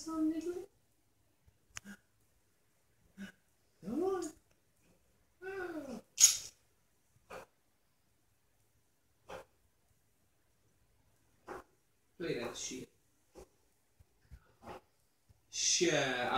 some on Come on. Oh. Play that shit. Share.